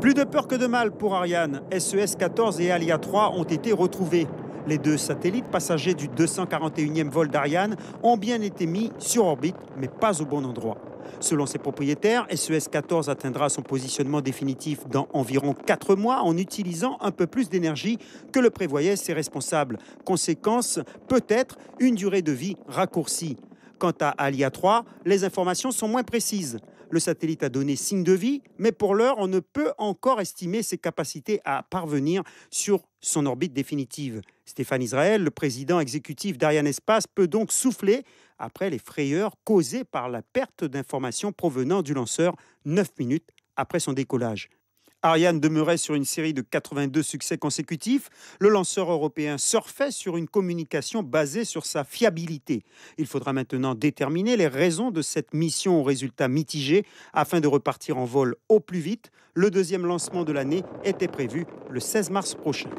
Plus de peur que de mal pour Ariane. SES-14 et Alia 3 ont été retrouvés. Les deux satellites passagers du 241e vol d'Ariane ont bien été mis sur orbite, mais pas au bon endroit. Selon ses propriétaires, SES-14 atteindra son positionnement définitif dans environ 4 mois en utilisant un peu plus d'énergie que le prévoyaient ses responsables. Conséquence, peut-être une durée de vie raccourcie. Quant à Alia 3, les informations sont moins précises. Le satellite a donné signe de vie, mais pour l'heure, on ne peut encore estimer ses capacités à parvenir sur son orbite définitive. Stéphane Israël, le président exécutif d'Ariane Espace, peut donc souffler après les frayeurs causées par la perte d'informations provenant du lanceur 9 minutes après son décollage. Ariane demeurait sur une série de 82 succès consécutifs. Le lanceur européen surfait sur une communication basée sur sa fiabilité. Il faudra maintenant déterminer les raisons de cette mission aux résultats mitigés afin de repartir en vol au plus vite. Le deuxième lancement de l'année était prévu le 16 mars prochain.